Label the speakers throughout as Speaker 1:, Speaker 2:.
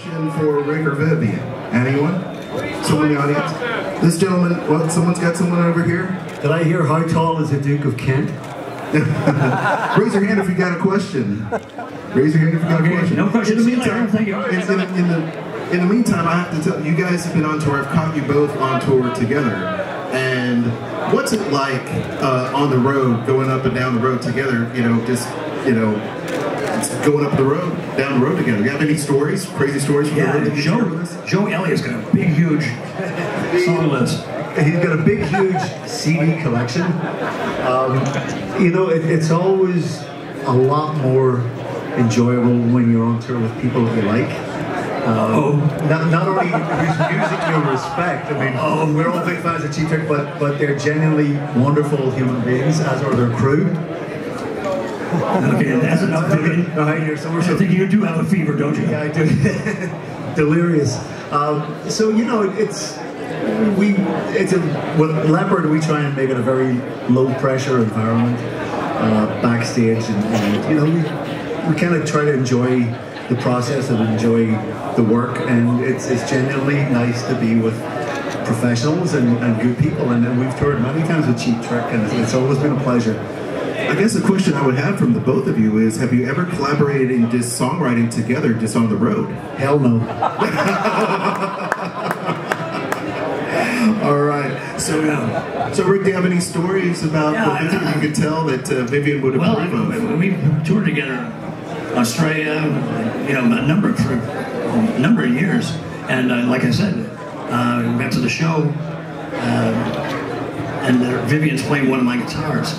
Speaker 1: question for Rick or Vivian? Anyone? Someone in the audience? This gentleman, well, someone's got someone over here?
Speaker 2: Did I hear how tall is the Duke of Kent?
Speaker 1: Raise your hand if you got a question. Raise your hand if you got
Speaker 3: Okay,
Speaker 1: a question.
Speaker 3: no questions.
Speaker 1: In the
Speaker 3: See you later.
Speaker 1: meantime,
Speaker 3: Thank you.
Speaker 1: in, in, in the, in the meantime, I have to tell you guys have been on tour. I've caught you both on tour together. And what's it like uh, on the road, going up and down the road together? You know, just you know, going up the road, down the road together. You have any stories, crazy stories from the road
Speaker 3: Yeah,
Speaker 1: share with
Speaker 3: Joe? Joe Elliott's got a big, huge song list.
Speaker 2: He's got a big, huge CD collection. Um, you know, it, it's always a lot more enjoyable when you're on tour with people that you like. Um,
Speaker 3: Oh.
Speaker 2: Not, not only whose music you respect, I mean,
Speaker 3: Oh.
Speaker 2: we're all big fans of Cheap Trick, but, but they're genuinely wonderful human beings, as are their crew.
Speaker 3: Okay, that's enough, Vivian.
Speaker 2: Behind here, so we're
Speaker 3: I think you do have a fever, don't you?
Speaker 2: Yeah, I do. Delirious. Um, so you know, it's we. It's a with Leppard. We try and make it a very low pressure environment uh, backstage, and, and you know, we we kind of try to enjoy the process and enjoy the work, and it's it's genuinely nice to be with professionals and, and good people, and, and we've toured many times with Cheap Trick, and it's, it's always been a pleasure.
Speaker 1: I guess the question I would have from the both of you is: Have you ever collaborated in just songwriting together, just on the road?
Speaker 2: Hell no.
Speaker 1: All right. So, uh, so Rick, do you have any stories about
Speaker 3: Yeah, I-
Speaker 1: you could tell that uh, Vivian would
Speaker 3: Well,
Speaker 1: approve of?
Speaker 3: we, we toured together Australia, you know, a number for a number of years, and uh, like I said, uh, we went to the show, uh, and uh, Vivian's playing one of my guitars.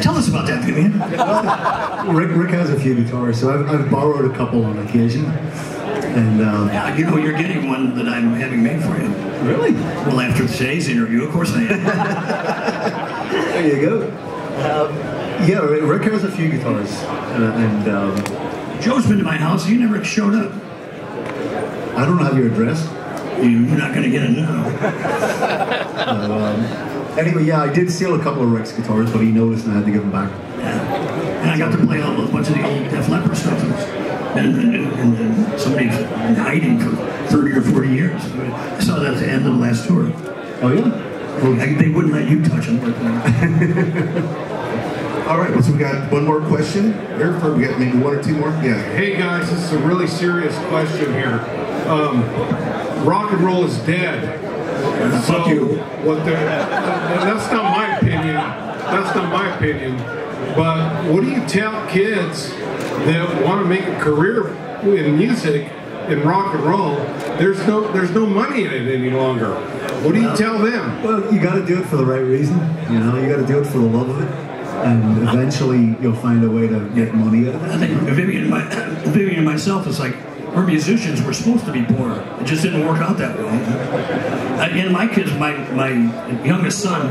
Speaker 3: Tell us about that, Vivian.
Speaker 2: Rick, Rick has a few guitars, so I've, I've borrowed a couple on occasion. And um,
Speaker 3: Yeah, you know, you're getting one that I'm having made for you.
Speaker 2: really,
Speaker 3: Well, after today's interview, of course I am.
Speaker 2: there you go. Um, yeah, Rick has a few guitars, uh, and um,
Speaker 3: Joe's been to my house. You never showed up.
Speaker 2: I don't have your address.
Speaker 3: You're not going to get it now.
Speaker 2: Anyway, yeah, I did steal a couple of Rick's guitars, but he noticed and I had to give them back.
Speaker 3: Yeah. And I got to play a bunch of the old Def Leppard stuff. And, and, and, and somebody's been hiding for 30 or 40 years. I saw that at the end of the last tour.
Speaker 2: Oh yeah.
Speaker 3: Well, I- they wouldn't let you touch them. But, uh,
Speaker 1: All right. So we got one more question. Here, for- we got maybe one or two more. Yeah.
Speaker 4: Hey guys, this is a really serious question here. Um, rock and roll is dead.
Speaker 3: Fuck you.
Speaker 4: What the, that's not my opinion. That's not my opinion. But what do you tell kids that want to make a career in music, in rock and roll? There's no there's no money in it any longer. What do you tell them?
Speaker 2: Well, you got to do it for the right reason. You know, you got to do it for the love of it, and eventually you'll find a way to get money out of it.
Speaker 3: I think Vivian and, my, Vivian and myself, it's like we're musicians. We're supposed to be poor. It just didn't work out that way. Uh, and my kids, my, my youngest son,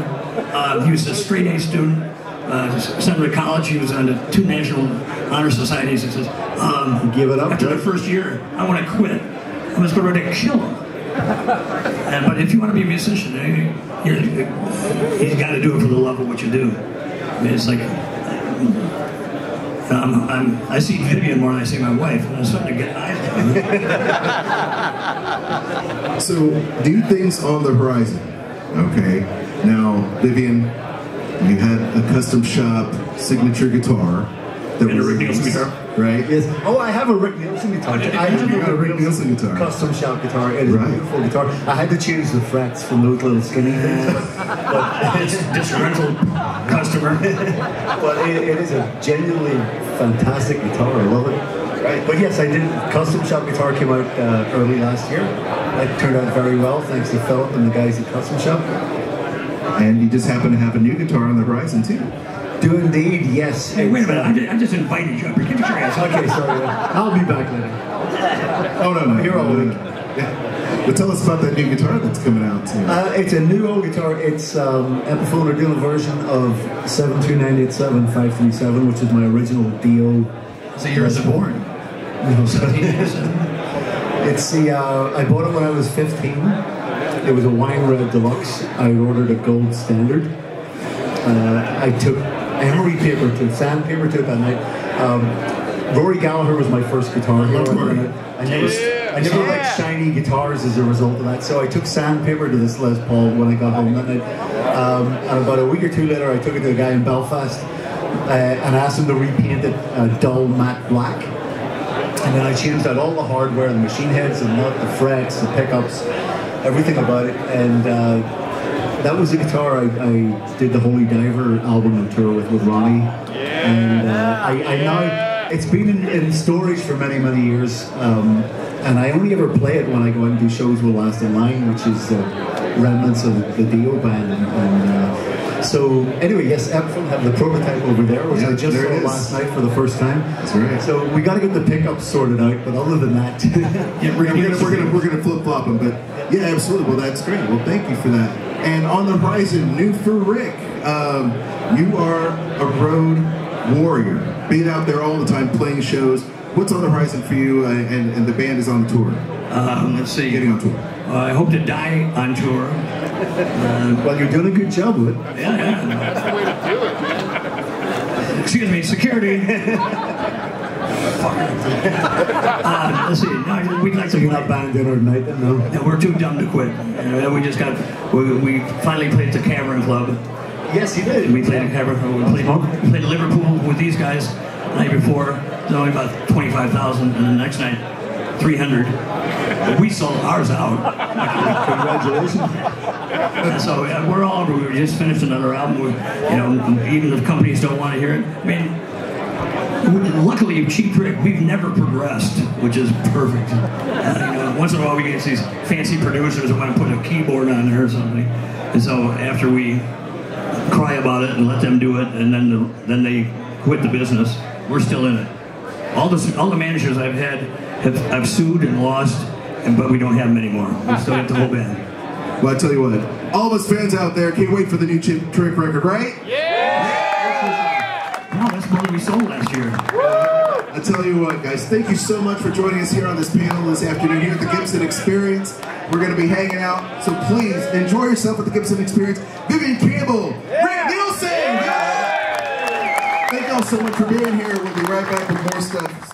Speaker 3: uh, he was a straight A student. Uh, sent him to college. He was on the two national honor societies. He says, um,
Speaker 2: Give it up,
Speaker 3: After the first year, I want to quit. I was going to kill him. And, but if you want to be a musician, eh, you're, you got to do it for the love of what you do. I mean, it's like I'm, I'm, I see Vivian more than I see my wife, and I'm starting to get eyes on.
Speaker 1: So, new things on the horizon. Okay. Now, Vivian, you had a custom shop signature guitar. That
Speaker 3: And a Rick Nielsen
Speaker 1: released,
Speaker 3: guitar.
Speaker 1: Right?
Speaker 2: Yes. Oh, I have a Rick Nielsen guitar.
Speaker 3: Oh, did you?
Speaker 2: I have
Speaker 1: a Rick Nielsen guitar.
Speaker 2: Custom shop guitar. It is
Speaker 1: Right.
Speaker 2: a beautiful guitar. I had to choose the frets from those little skinny things.
Speaker 3: Dis- disgruntled customer.
Speaker 2: But it, it is a genuinely fantastic guitar. I love it. Right. But yes, I did. Custom Shop Guitar came out uh, early last year. It turned out very well thanks to Philip and the guys at Custom Shop.
Speaker 1: And you just happen to have a new guitar on the horizon, too.
Speaker 2: Do indeed, yes.
Speaker 3: Hey, wait a minute! I just, I just invited you up here. Get your ass.
Speaker 2: Okay, sorry. I'll be back later.
Speaker 1: Oh, no, no.
Speaker 2: Here all
Speaker 1: no, no,
Speaker 2: week.
Speaker 1: no. Yeah. But tell us about that new guitar that's coming out, too.
Speaker 2: Uh, it's a new old guitar. It's um, Epiphone are doing a version of 72987 which is my original deal.
Speaker 3: So you're as born.
Speaker 2: No, sorry. It's the, uh, I bought it when I was 15. It was a wine red deluxe. I ordered a gold standard. Uh, I took emery paper to sandpaper to it that night. Um, Rory Gallagher was my first guitar.
Speaker 3: love Rory.
Speaker 2: I never, I never liked shiny guitars as a result of that. So I took sandpaper to this Les Paul when I got home that night. Um, and about a week or two later, I took it to a guy in Belfast uh, and asked him to repaint it a dull matte black. And then I changed out all the hardware, the machine heads, the nut, the frets, the pickups, everything about it. And uh, that was the guitar I, I did the Holy Diver album and tour with with Ronnie. Yeah, And uh, I, I now it's been in, in storage for many many years. Um, and I only ever play it when I go out and do shows with Last in Line, which is uh, remnants of the Dio band. And, uh, so anyway, yes, Epiphone have the prototype over there, which
Speaker 1: Yeah,
Speaker 2: I just saw last night for the first time.
Speaker 1: That's right.
Speaker 2: So we got to get the pickups sorted out, but other than that,
Speaker 3: Yeah,
Speaker 1: We're gonna we're gonna we're gonna flip flop them, but yeah, absolutely. Well, that's great. Well, thank you for that. And on the horizon, new for Rick, um, you are a road warrior, being out there all the time playing shows. What's on the horizon for you? Uh, and, and the band is on tour,
Speaker 3: Um, let's see.
Speaker 1: getting on tour.
Speaker 3: Uh, I hope to die on tour. Uh,
Speaker 2: well, you're doing a good job with it.
Speaker 3: yeah, yeah.
Speaker 5: That's the way to do it.
Speaker 3: Excuse me, security. uh, let's see. No, we'd like
Speaker 2: So
Speaker 3: to
Speaker 2: you're not banned dinner tonight, then, no?
Speaker 3: No, we're too dumb to quit. Uh, we just got. We, we finally played at the Cavern Club.
Speaker 2: Yes, you did.
Speaker 3: We played at Cavern Club. We played, played Liverpool with these guys the night before. Was only about twenty-five thousand, and the next night, three hundred. We sold ours out.
Speaker 2: Congratulations.
Speaker 3: And so uh, we're all over. We just finished another album. We, you know, even if companies don't want to hear it. I mean, luckily, Cheap Trick, we've never progressed, which is perfect. Uh, you know, once in a while, we get these fancy producers that want to put a keyboard on there or something. And so after we cry about it and let them do it, and then the, then they quit the business, we're still in it. All the all the managers I've had have I've sued and lost, and, but we don't have them anymore. We still have the whole band.
Speaker 1: Well, I tell you what, all of us fans out there can't wait for the new Cheap Trick record, right? Yeah.
Speaker 3: No, that's more than we sold last year.
Speaker 1: I tell you what, guys, thank you so much for joining us here on this panel this afternoon here at the Gibson Experience. We're going to be hanging out, so please enjoy yourself at the Gibson Experience. Vivian Campbell, Rick Nielsen. Thank y'all so much for being here. We'll be right back with more stuff.